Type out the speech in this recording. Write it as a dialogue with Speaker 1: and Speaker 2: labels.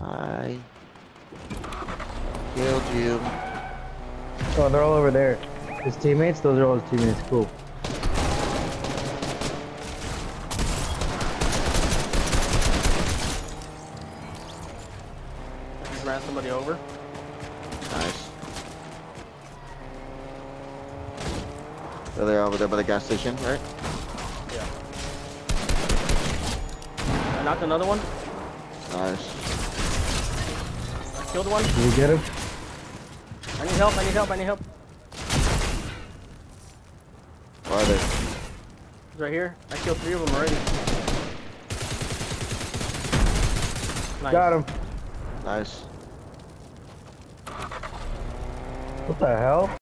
Speaker 1: I killed you.
Speaker 2: Oh, they're all over there. His teammates? Those are all his teammates. Cool.
Speaker 3: I just ran somebody over.
Speaker 1: Nice. So they're over there by the gas station, right?
Speaker 3: Yeah. I knocked another one.
Speaker 1: Nice.
Speaker 3: I killed one.
Speaker 2: Did you get him?
Speaker 3: I need help. I need help. I need help.
Speaker 1: Where are they?
Speaker 3: He's right here. I killed three of them already. Nice.
Speaker 2: Got him.
Speaker 1: Nice.
Speaker 2: What the hell?